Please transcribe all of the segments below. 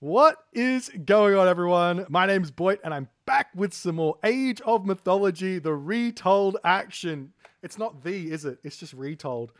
What is going on, everyone? My name's Boit, and I'm back with some more Age of Mythology, the retold action. It's not the, is it? It's just retold.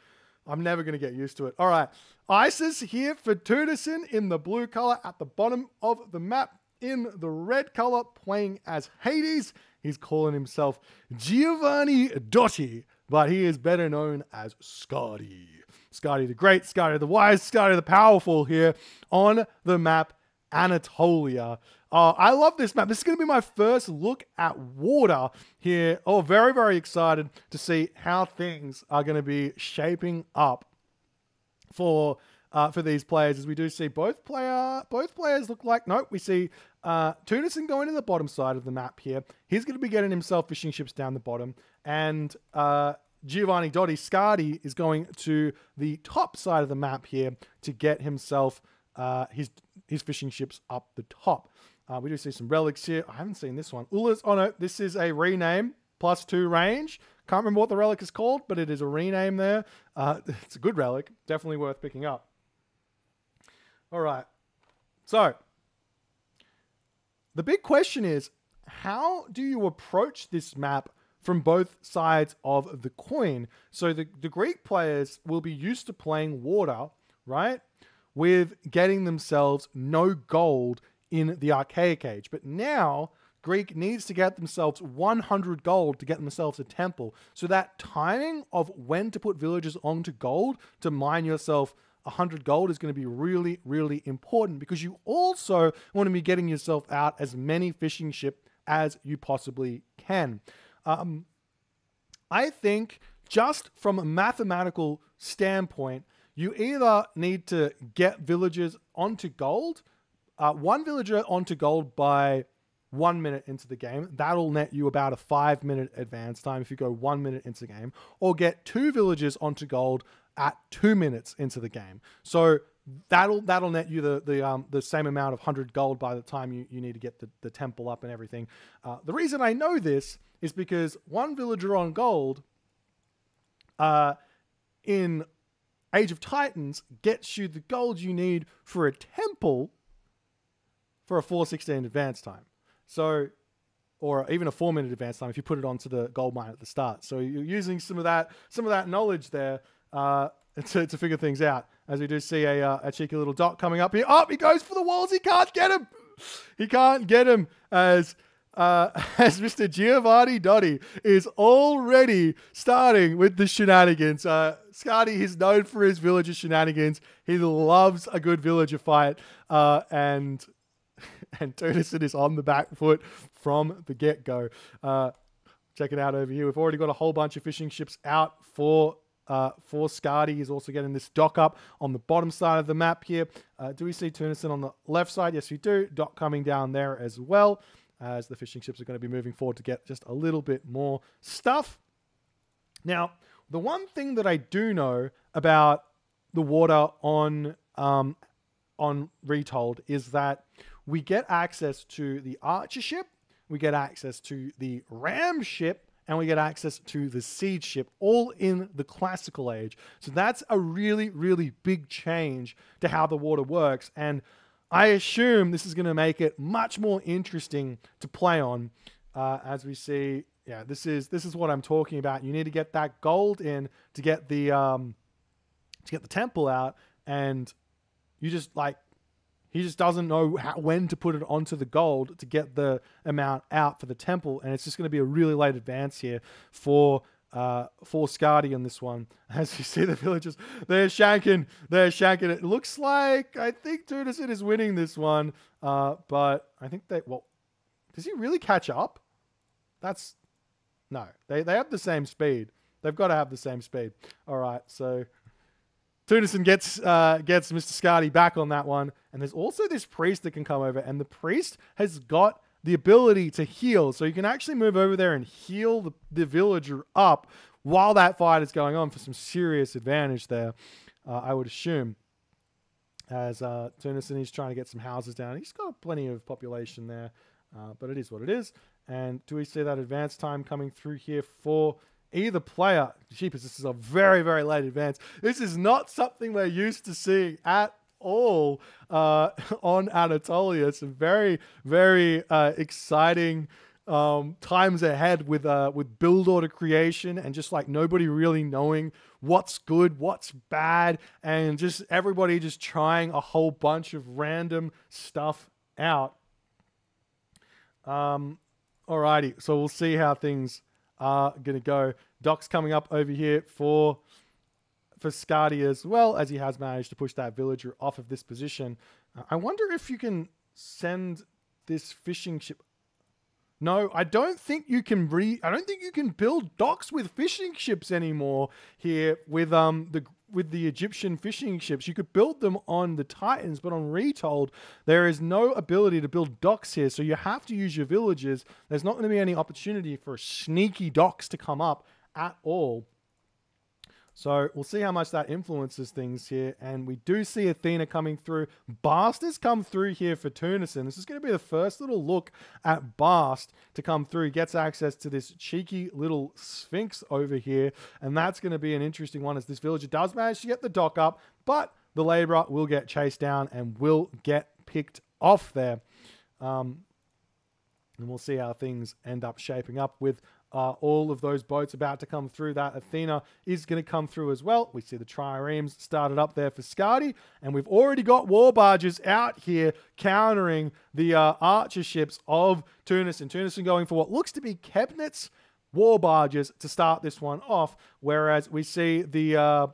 I'm never going to get used to it. All right. Isis here for Tunison in the blue color at the bottom of the map. In the red color, playing as Hades. He's calling himself Giovanni Dotti, but he is better known as Skady. Skady the Great, Skady the Wise, Skady the Powerful here on the map Anatolia. Uh, I love this map. This is going to be my first look at water here. Oh, very, very excited to see how things are going to be shaping up for uh, for these players. As we do see both player both players look like nope. We see uh, Tunison going to the bottom side of the map here. He's going to be getting himself fishing ships down the bottom, and uh, Giovanni Dotti Skady is going to the top side of the map here to get himself uh, his his fishing ships up the top. Uh, we do see some relics here. I haven't seen this one. Ulas. Oh no, this is a rename plus two range. Can't remember what the relic is called, but it is a rename there. Uh, it's a good relic. Definitely worth picking up. All right. So, the big question is how do you approach this map from both sides of the coin? So, the, the Greek players will be used to playing water, right? With getting themselves no gold in the archaic age. But now, Greek needs to get themselves 100 gold to get themselves a temple. So that timing of when to put villagers onto gold to mine yourself 100 gold is going to be really, really important because you also want to be getting yourself out as many fishing ship as you possibly can. Um, I think just from a mathematical standpoint, you either need to get villagers onto gold, uh, one villager onto gold by one minute into the game. That'll net you about a five minute advance time if you go one minute into the game, or get two villagers onto gold at two minutes into the game. So that'll that'll net you the the um, the same amount of hundred gold by the time you, you need to get the, the temple up and everything. Uh, the reason I know this is because one villager on gold uh, in Age of Titans gets you the gold you need for a temple for a 416 advance time. So or even a four minute advance time if you put it onto the gold mine at the start. So you're using some of that some of that knowledge there uh, to, to figure things out. As we do see a, uh, a cheeky little dot coming up here. Oh, he goes for the walls. He can't get him. He can't get him as uh, as Mr. Giovanni Dotti is already starting with the shenanigans. Uh, Skady is known for his villager shenanigans. He loves a good villager fight, uh, and and Tunison is on the back foot from the get go. Uh, check it out over here. We've already got a whole bunch of fishing ships out for uh, for Skady. He's also getting this dock up on the bottom side of the map here. Uh, do we see Tunison on the left side? Yes, we do. Dock coming down there as well, as the fishing ships are going to be moving forward to get just a little bit more stuff. Now, the one thing that I do know about the water on um, on Retold is that we get access to the Archer ship, we get access to the Ram ship, and we get access to the siege ship all in the classical age. So that's a really, really big change to how the water works. And I assume this is going to make it much more interesting to play on uh, as we see. Yeah, this is this is what I'm talking about. You need to get that gold in to get the um, to get the temple out, and you just like he just doesn't know how, when to put it onto the gold to get the amount out for the temple, and it's just going to be a really late advance here for uh, for Skady on this one. As you see the villagers, they're shanking, they're shanking. It looks like I think Tunison is winning this one, uh, but I think they well, does he really catch up? That's no, they they have the same speed. They've got to have the same speed. All right, so Tunison gets uh, gets Mr. Skady back on that one, and there's also this priest that can come over, and the priest has got the ability to heal, so you can actually move over there and heal the, the villager up while that fight is going on for some serious advantage there. Uh, I would assume, as uh, Tunison is trying to get some houses down, he's got plenty of population there, uh, but it is what it is. And do we see that advance time coming through here for either player. Jeepers, this is a very, very late advance. This is not something we're used to seeing at all uh, on Anatolia. Some very, very uh, exciting um, times ahead with uh, with build order creation and just like nobody really knowing what's good, what's bad, and just everybody just trying a whole bunch of random stuff out. Um, alrighty, so we'll see how things are gonna go. Doc's coming up over here for for Skady as well as he has managed to push that villager off of this position. Uh, I wonder if you can send this fishing ship no, I don't think you can re. I don't think you can build docks with fishing ships anymore here with um the with the Egyptian fishing ships. You could build them on the Titans, but on Retold, there is no ability to build docks here. So you have to use your villages. There's not going to be any opportunity for sneaky docks to come up at all. So we'll see how much that influences things here. And we do see Athena coming through. Bast has come through here for Tunison. This is going to be the first little look at Bast to come through. He gets access to this cheeky little Sphinx over here. And that's going to be an interesting one as this villager does manage to get the dock up. But the laborer will get chased down and will get picked off there. Um, and we'll see how things end up shaping up with uh, all of those boats about to come through. That Athena is going to come through as well. We see the triremes started up there for Skady, and we've already got war barges out here countering the uh, archer ships of Tunis and Tunison going for what looks to be Kebenit's war barges to start this one off. Whereas we see the uh,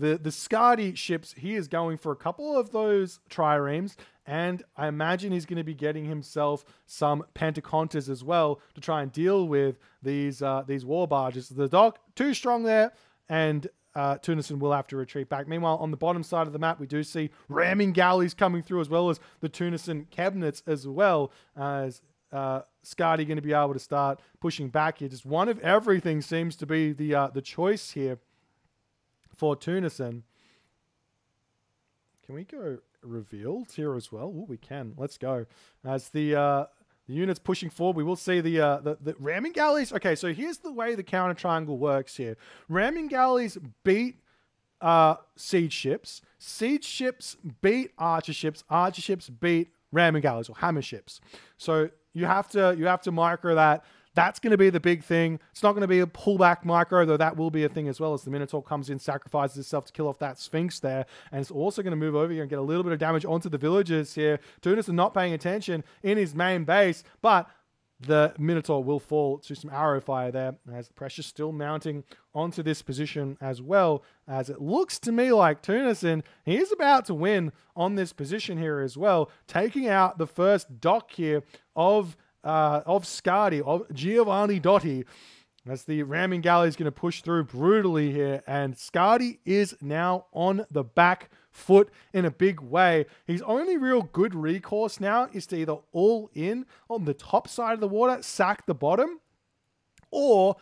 the the Skady ships, he is going for a couple of those triremes, and I imagine he's going to be getting himself some Pentekonters as well to try and deal with these uh, these war barges. The dock too strong there, and uh, Tunison will have to retreat back. Meanwhile, on the bottom side of the map, we do see ramming galleys coming through, as well as the Tunison Kebenits as well as. Uh, Skady going to be able to start pushing back here. Just one of everything seems to be the uh, the choice here for Tunison. Can we go revealed here as well? Ooh, we can. Let's go. As the uh, the units pushing forward, we will see the, uh, the the ramming galleys. Okay, so here's the way the counter triangle works here. Ramming galleys beat uh, siege ships. Siege ships beat archer ships. Archer ships beat ramming galleys or hammer ships. So you have to you have to micro that that's going to be the big thing. It's not going to be a pullback micro, though that will be a thing as well as the Minotaur comes in, sacrifices itself to kill off that Sphinx there. And it's also going to move over here and get a little bit of damage onto the villagers here. Tunis is not paying attention in his main base, but the Minotaur will fall to some arrow fire there as the pressure still mounting onto this position as well as it looks to me like Tunison, he is about to win on this position here as well, taking out the first dock here of uh, of Skady, of Giovanni Dotti, as the ramming galley is going to push through brutally here. And Skady is now on the back foot in a big way. His only real good recourse now is to either all in on the top side of the water, sack the bottom, or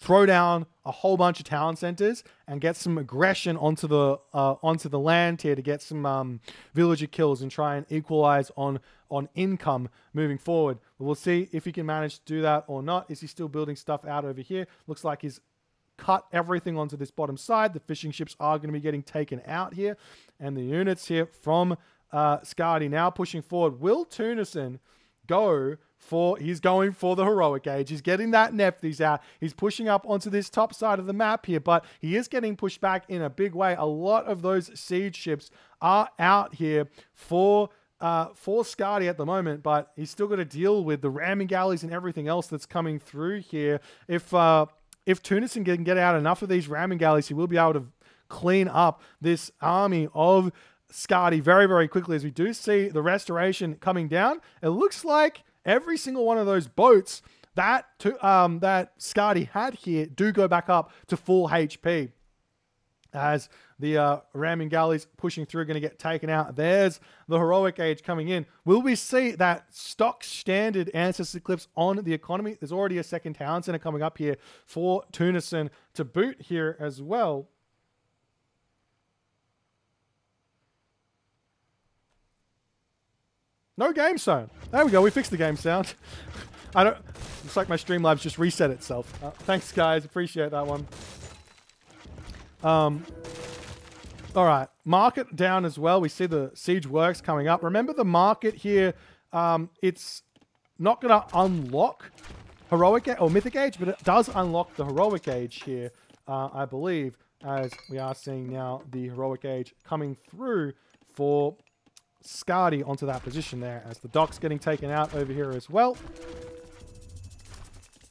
throw down a whole bunch of town centers and get some aggression onto the uh, onto the land here to get some um, villager kills and try and equalize on on income moving forward. But we'll see if he can manage to do that or not. Is he still building stuff out over here? Looks like he's cut everything onto this bottom side. The fishing ships are going to be getting taken out here, and the units here from uh, Skady now pushing forward. Will Tunison go for he's going for the heroic age. He's getting that Nephthys out. He's pushing up onto this top side of the map here, but he is getting pushed back in a big way. A lot of those siege ships are out here for uh, for Skady at the moment, but he's still got to deal with the ramming galleys and everything else that's coming through here. If uh, if Tunison can get out enough of these ramming galleys, he will be able to clean up this army of Skady very, very quickly as we do see the restoration coming down. It looks like every single one of those boats that to, um, that Skady had here do go back up to full HP. As the uh, ramming galleys pushing through, going to get taken out. There's the heroic age coming in. Will we see that stock standard ancestor clips on the economy? There's already a second town center coming up here for Tunison to boot here as well. No game sound. There we go. We fixed the game sound. I don't. Looks like my Streamlabs just reset itself. Uh, thanks, guys. Appreciate that one. Um, All right, market down as well. We see the siege works coming up. Remember the market here. Um, it's not going to unlock heroic or mythic age, but it does unlock the heroic age here, uh, I believe, as we are seeing now the heroic age coming through for Skady onto that position there as the dock's getting taken out over here as well.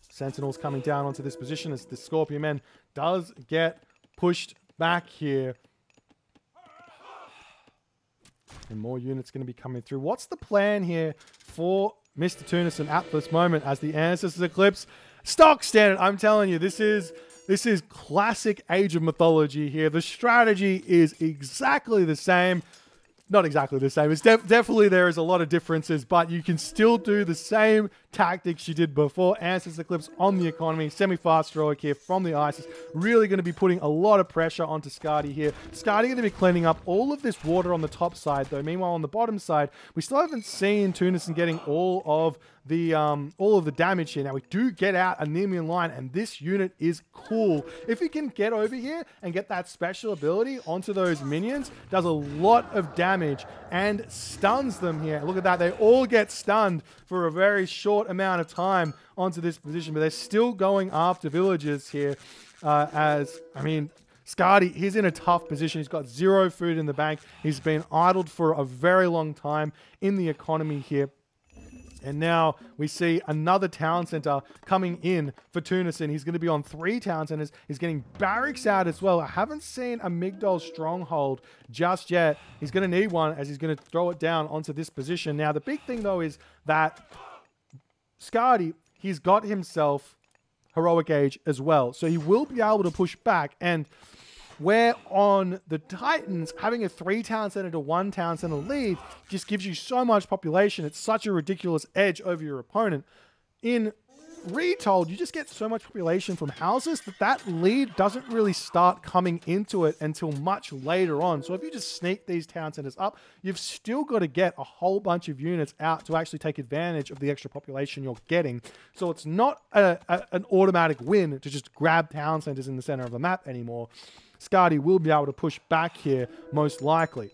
Sentinels coming down onto this position as the Scorpion Men does get pushed back here and more units going to be coming through. What's the plan here for Mr. Tunison at this moment as the Ancestors Eclipse stock standard? I'm telling you, this is this is classic Age of Mythology here. The strategy is exactly the same not exactly the same. It's def definitely there is a lot of differences, but you can still do the same tactics you did before. Ancestors Eclipse on the economy, semi-fast heroic here from the Isis. Really going to be putting a lot of pressure onto Skady here. Skady going to be cleaning up all of this water on the top side, though. Meanwhile, on the bottom side, we still haven't seen Tunison getting all of the um, all of the damage here. Now, we do get out a Nemean lion, and this unit is cool. If we can get over here and get that special ability onto those minions, does a lot of damage and stuns them here. Look at that. They all get stunned for a very short amount of time onto this position, but they're still going after villagers here uh, as, I mean, Skady, he's in a tough position. He's got zero food in the bank. He's been idled for a very long time in the economy here. And now we see another town center coming in for Tunison. He's going to be on three town centers. He's getting barracks out as well. I haven't seen a Migdol stronghold just yet. He's going to need one as he's going to throw it down onto this position. Now, the big thing, though, is that Skady, he's got himself heroic age as well. So he will be able to push back. And where on the Titans, having a three town center to one town center lead just gives you so much population. It's such a ridiculous edge over your opponent. In Retold, you just get so much population from houses that that lead doesn't really start coming into it until much later on. So if you just sneak these town centers up, you've still got to get a whole bunch of units out to actually take advantage of the extra population you're getting. So it's not a, a, an automatic win to just grab town centers in the center of the map anymore. Skady will be able to push back here, most likely.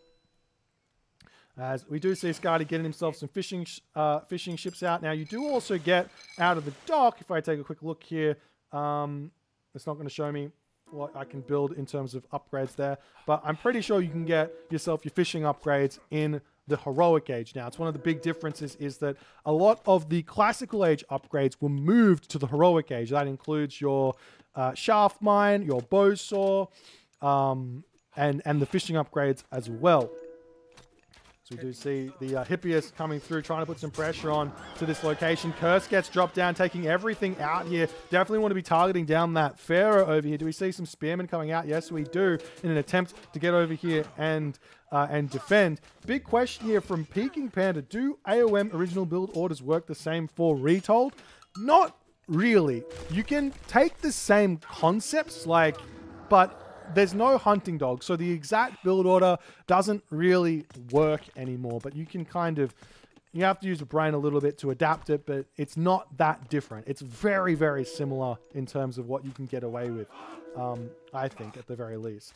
As we do see Skady getting himself some fishing uh, fishing ships out. Now, you do also get out of the dock, if I take a quick look here, um, it's not going to show me what I can build in terms of upgrades there, but I'm pretty sure you can get yourself your fishing upgrades in the heroic age now. It's one of the big differences is that a lot of the classical age upgrades were moved to the heroic age. That includes your uh, shaft mine, your bow saw, um, and, and the fishing upgrades as well. So we do see the uh, Hippeus coming through, trying to put some pressure on to this location. Curse gets dropped down, taking everything out here. Definitely want to be targeting down that Pharaoh over here. Do we see some Spearmen coming out? Yes, we do, in an attempt to get over here and uh, and defend. Big question here from Peking Panda. Do AOM original build orders work the same for Retold? Not really. You can take the same concepts, like, but there's no hunting dog, so the exact build order doesn't really work anymore. But you can kind of, you have to use a brain a little bit to adapt it, but it's not that different. It's very, very similar in terms of what you can get away with, um, I think, at the very least.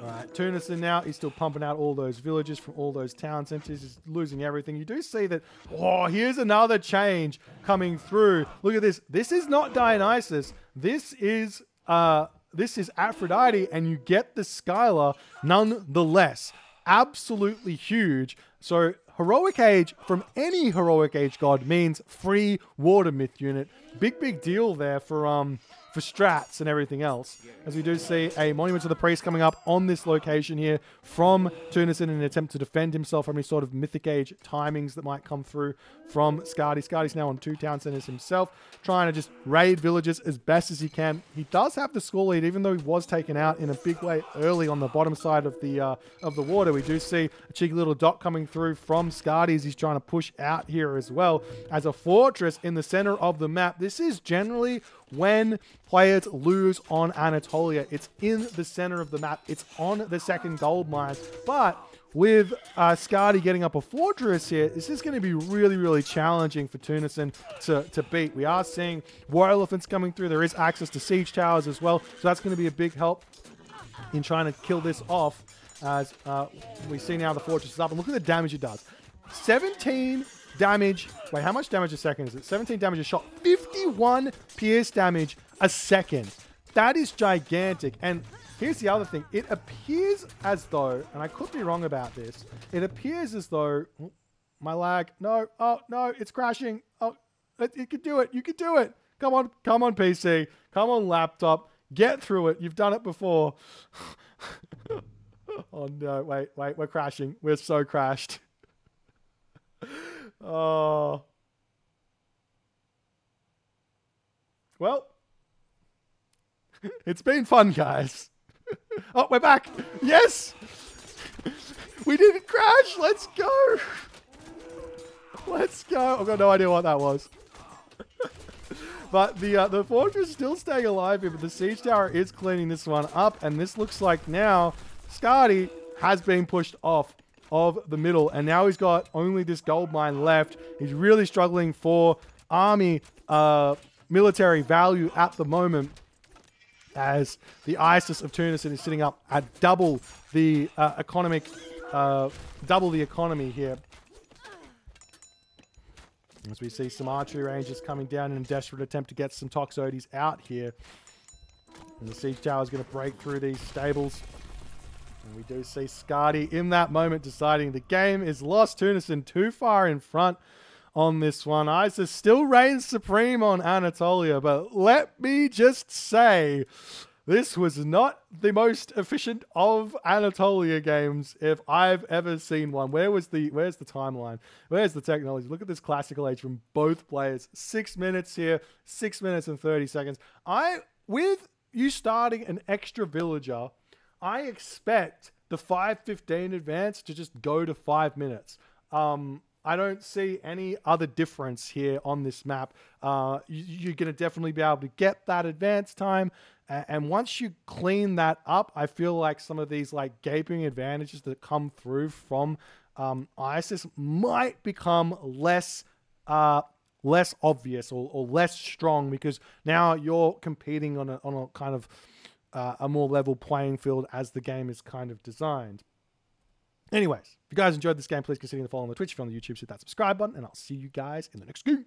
All right, Tunison now, he's still pumping out all those villages from all those town centers. He's losing everything. You do see that, oh, here's another change coming through. Look at this. This is not Dionysus. This is uh, this is Aphrodite, and you get the Scylla nonetheless. Absolutely huge. So, Heroic Age from any Heroic Age god means free water myth unit. Big, big deal there for um for strats and everything else. As we do see a Monument to the Priest coming up on this location here from Tunison in an attempt to defend himself from any sort of Mythic Age timings that might come through from Skady. Skady's now on two town centers himself, trying to just raid villages as best as he can. He does have the score lead, even though he was taken out in a big way early on the bottom side of the uh, of the water. We do see a cheeky little dot coming through from Skady as he's trying to push out here as well as a fortress in the center of the map. This is generally when players lose on Anatolia. It's in the center of the map. It's on the second gold mine. But with uh, Skady getting up a fortress here, this is going to be really, really challenging for Tunison to, to beat. We are seeing war elephants coming through. There is access to siege towers as well, so that's going to be a big help. in trying to kill this off as uh, we see now the fortress is up. And look at the damage it does. 17 damage. Wait, how much damage a second is it? 17 damage a shot. 51 pierce damage a second. That is gigantic. And here's the other thing. It appears as though, and I could be wrong about this, it appears as though oh, my lag. No, oh no, it's crashing. Oh, it, you can do it. You can do it. Come on, come on, PC. Come on, laptop. Get through it. You've done it before. oh no, wait, wait, we're crashing. We're so crashed. oh. Well, it's been fun, guys. oh, we're back. Yes. We didn't crash. Let's go. Let's go. I've got no idea what that was. but the uh, the fortress is still staying alive here, but the siege tower is cleaning this one up, and this looks like now Skady has been pushed off of the middle, and now he's got only this gold mine left. He's really struggling for army uh, military value at the moment as the ISIS of Tunison is sitting up at double the uh, economic, uh, double the economy here. As we see some archery rangers coming down in a desperate attempt to get some Toxotes out here. And the siege tower is going to break through these stables. And we do see Skady in that moment deciding the game is lost. Tunison too far in front on this one. ISIS still reigns supreme on Anatolia, but let me just say this was not the most efficient of Anatolia games if I've ever seen one. Where was the where's the timeline? Where's the technology? Look at this classical age from both players. Six minutes here, six minutes and 30 seconds. I with you starting an extra villager, I expect the 515 advance to just go to five minutes. Um, I don't see any other difference here on this map. Uh, you, are going to definitely be able to get that advance time. And once you clean that up, I feel like some of these like gaping advantages that come through from um, ISIS might become less uh, less obvious or, or, less strong because now you're competing on a, on a kind of uh, a more level playing field as the game is kind of designed. Anyways, if you guys enjoyed this game, please consider the follow on the Twitch. If you're on the YouTube, hit that subscribe button, and I'll see you guys in the next game.